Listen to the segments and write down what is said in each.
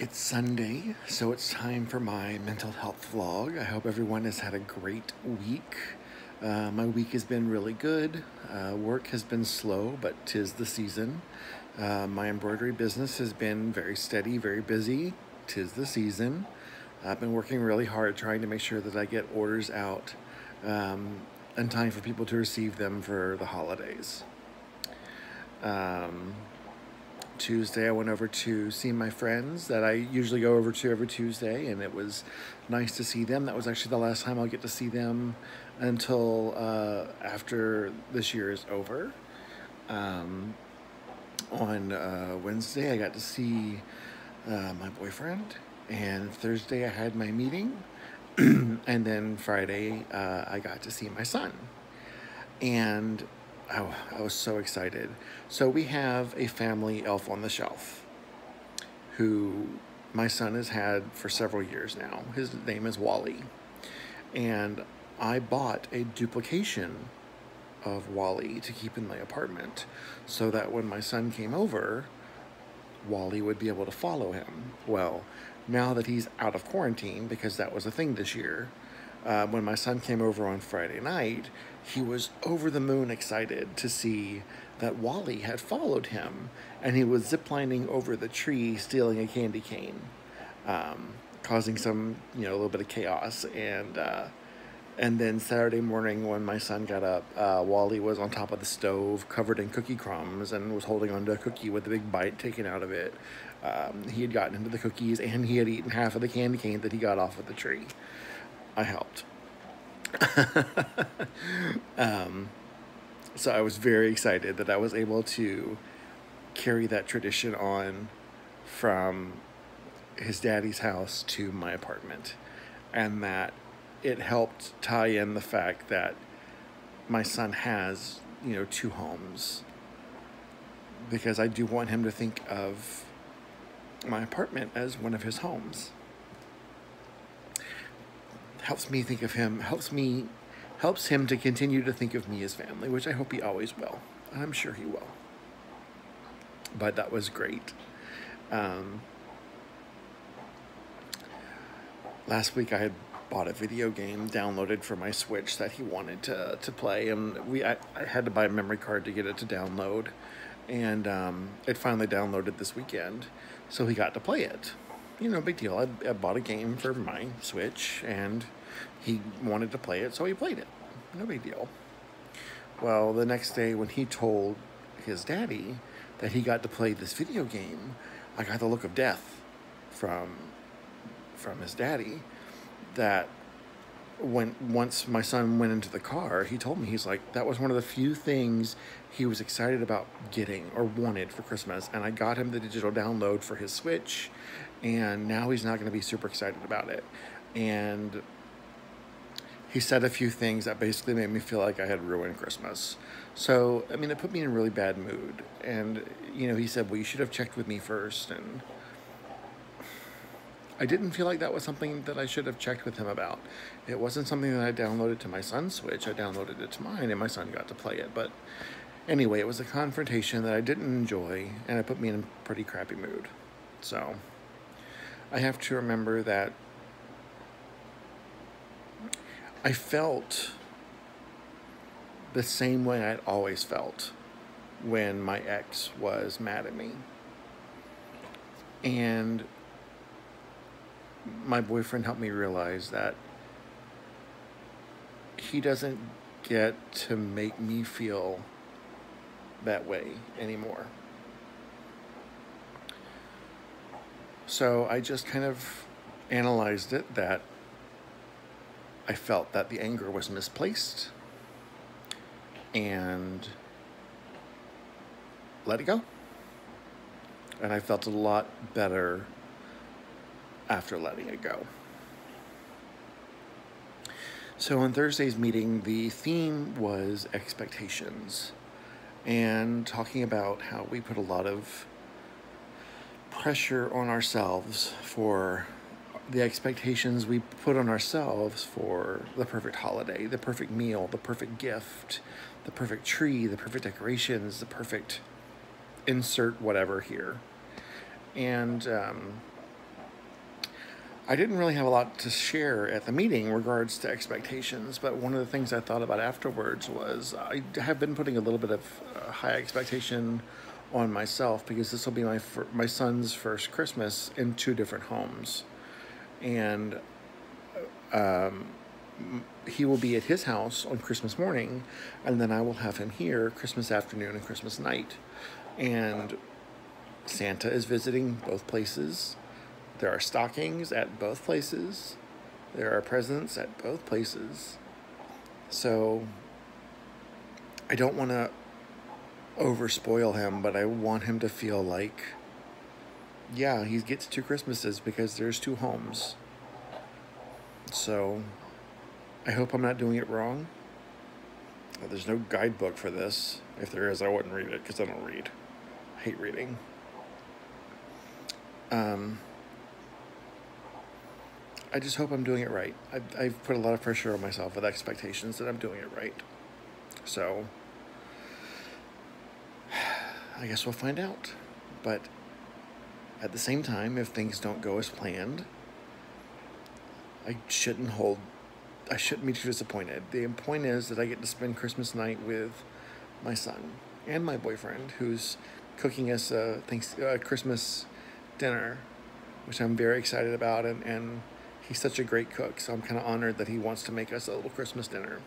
It's Sunday, so it's time for my mental health vlog. I hope everyone has had a great week. Uh, my week has been really good. Uh, work has been slow, but tis the season. Uh, my embroidery business has been very steady, very busy. Tis the season. I've been working really hard trying to make sure that I get orders out um, in time for people to receive them for the holidays. Um, Tuesday, I went over to see my friends that I usually go over to every Tuesday, and it was nice to see them. That was actually the last time I'll get to see them until uh, after this year is over. Um, on uh, Wednesday, I got to see uh, my boyfriend, and Thursday, I had my meeting, and then Friday, uh, I got to see my son. And oh, I was so excited. So we have a family elf on the shelf who my son has had for several years now. His name is Wally. And I bought a duplication of Wally to keep in my apartment so that when my son came over, Wally would be able to follow him. Well, now that he's out of quarantine, because that was a thing this year, uh, when my son came over on Friday night, he was over the moon excited to see that Wally had followed him and he was ziplining over the tree stealing a candy cane, um, causing some, you know, a little bit of chaos. And, uh, and then Saturday morning, when my son got up, uh, Wally was on top of the stove, covered in cookie crumbs, and was holding onto a cookie with a big bite taken out of it. Um, he had gotten into the cookies, and he had eaten half of the candy cane that he got off of the tree. I helped. um, so I was very excited that I was able to carry that tradition on from his daddy's house to my apartment, and that it helped tie in the fact that my son has, you know, two homes. Because I do want him to think of my apartment as one of his homes helps me think of him, helps me, helps him to continue to think of me as family, which I hope he always will. I'm sure he will. But that was great. Um, last week I had bought a video game downloaded for my Switch that he wanted to, to play, and we I, I had to buy a memory card to get it to download, and um, it finally downloaded this weekend, so he got to play it you know, big deal. I, I bought a game for my Switch, and he wanted to play it, so he played it. No big deal. Well, the next day when he told his daddy that he got to play this video game, I got the look of death from from his daddy that when once my son went into the car, he told me he's like that was one of the few things he was excited about getting or wanted for Christmas, and I got him the digital download for his Switch, and now he's not going to be super excited about it, and he said a few things that basically made me feel like I had ruined Christmas. So I mean, it put me in a really bad mood, and you know, he said, "Well, you should have checked with me first, and I didn't feel like that was something that I should have checked with him about. It wasn't something that I downloaded to my son's Switch. I downloaded it to mine, and my son got to play it. But anyway, it was a confrontation that I didn't enjoy, and it put me in a pretty crappy mood. So I have to remember that I felt the same way I'd always felt when my ex was mad at me. And my boyfriend helped me realize that he doesn't get to make me feel that way anymore. So I just kind of analyzed it that I felt that the anger was misplaced and let it go. And I felt a lot better after letting it go. So on Thursday's meeting, the theme was expectations and talking about how we put a lot of pressure on ourselves for the expectations we put on ourselves for the perfect holiday, the perfect meal, the perfect gift, the perfect tree, the perfect decorations, the perfect insert whatever here. And um, I didn't really have a lot to share at the meeting in regards to expectations, but one of the things I thought about afterwards was I have been putting a little bit of uh, high expectation on myself because this will be my fir- my son's first Christmas in two different homes, and um, he will be at his house on Christmas morning, and then I will have him here Christmas afternoon and Christmas night, and Santa is visiting both places. There are stockings at both places. There are presents at both places. So I don't want to overspoil him, but I want him to feel like, yeah, he gets two Christmases because there's two homes. So I hope I'm not doing it wrong. There's no guidebook for this. If there is, I wouldn't read it because I don't read. I hate reading. Um, I just hope I'm doing it right. I've, I've put a lot of pressure on myself with expectations that I'm doing it right. So, I guess we'll find out. But at the same time, if things don't go as planned, I shouldn't hold, I shouldn't be too disappointed. The point is that I get to spend Christmas night with my son and my boyfriend, who's cooking us a thanks, uh, Christmas dinner, which I'm very excited about, and, and he's such a great cook, so I'm kind of honored that he wants to make us a little Christmas dinner.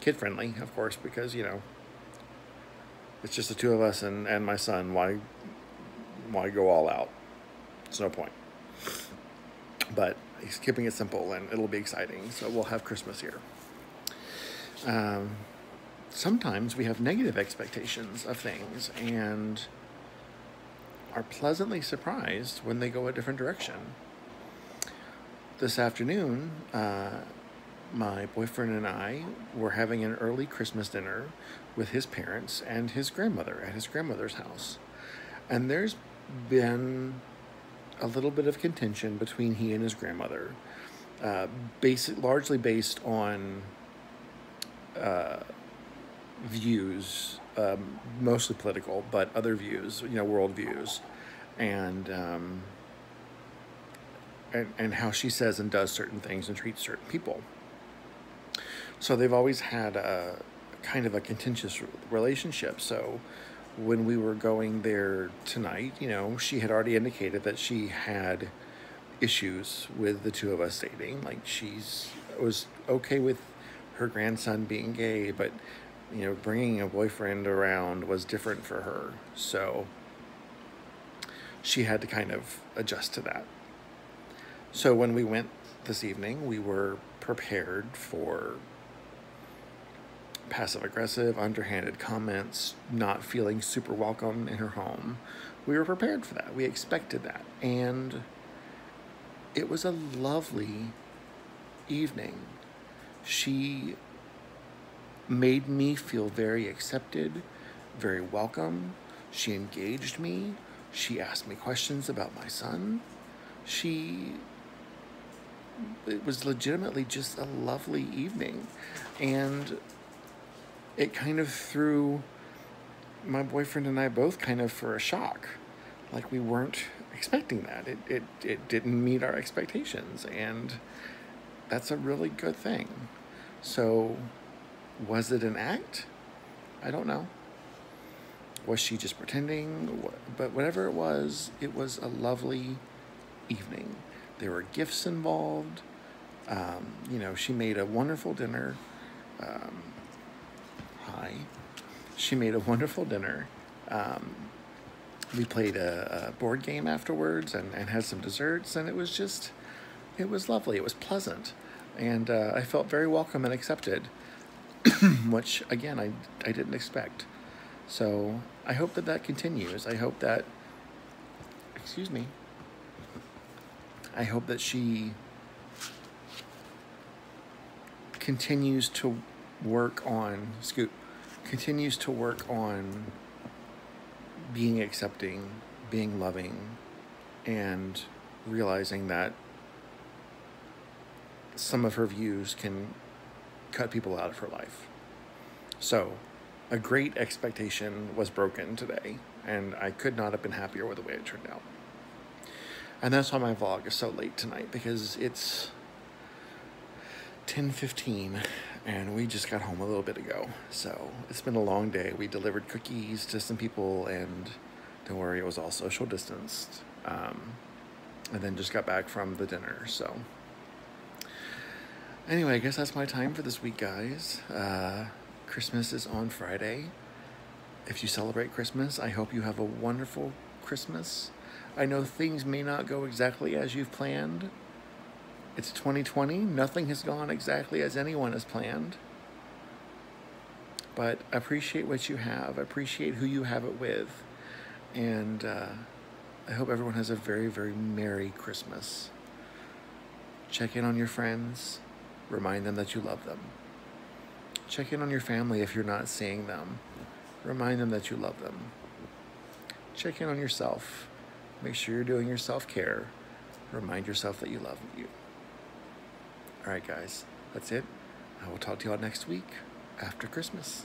Kid friendly, of course, because, you know, it's just the two of us and, and my son. Why, why go all out? It's no point. But he's keeping it simple and it'll be exciting, so we'll have Christmas here. Um, sometimes we have negative expectations of things, and are pleasantly surprised when they go a different direction. This afternoon, uh, my boyfriend and I were having an early Christmas dinner with his parents and his grandmother at his grandmother's house. And there's been a little bit of contention between he and his grandmother, uh, basic, largely based on uh, views um, mostly political, but other views, you know, world views, and, um, and and how she says and does certain things and treats certain people. So they've always had a kind of a contentious relationship. So when we were going there tonight, you know, she had already indicated that she had issues with the two of us dating. Like she's was okay with her grandson being gay, but you know, bringing a boyfriend around was different for her. So she had to kind of adjust to that. So when we went this evening, we were prepared for passive aggressive, underhanded comments, not feeling super welcome in her home. We were prepared for that. We expected that. And it was a lovely evening. She made me feel very accepted, very welcome. She engaged me. She asked me questions about my son. She it was legitimately just a lovely evening and it kind of threw my boyfriend and I both kind of for a shock like we weren't expecting that it it it didn't meet our expectations and that's a really good thing so was it an act? I don't know. Was she just pretending? But whatever it was, it was a lovely evening. There were gifts involved. Um, you know, she made a wonderful dinner. Um, hi. She made a wonderful dinner. Um, we played a, a, board game afterwards and, and had some desserts, and it was just, it was lovely. It was pleasant. And uh, I felt very welcome and accepted. which again I, I didn't expect. So I hope that that continues. I hope that, excuse me, I hope that she continues to work on, Scoot, continues to work on being accepting, being loving, and realizing that some of her views can cut people out of her life. So, a great expectation was broken today, and I could not have been happier with the way it turned out. And that's why my vlog is so late tonight because it's 10:15 and we just got home a little bit ago. So, it's been a long day. We delivered cookies to some people and don't worry, it was all social distanced. Um, and then just got back from the dinner. So, anyway, I guess that's my time for this week, guys. Uh, Christmas is on Friday. If you celebrate Christmas, I hope you have a wonderful Christmas. I know things may not go exactly as you've planned. It's 2020. Nothing has gone exactly as anyone has planned. But appreciate what you have, appreciate who you have it with. And uh, I hope everyone has a very, very Merry Christmas. Check in on your friends, remind them that you love them. Check in on your family if you're not seeing them, remind them that you love them. Check in on yourself Make sure you're doing your self care. Remind yourself that you love you. All right, guys, that's it. I will talk to you all next week after Christmas.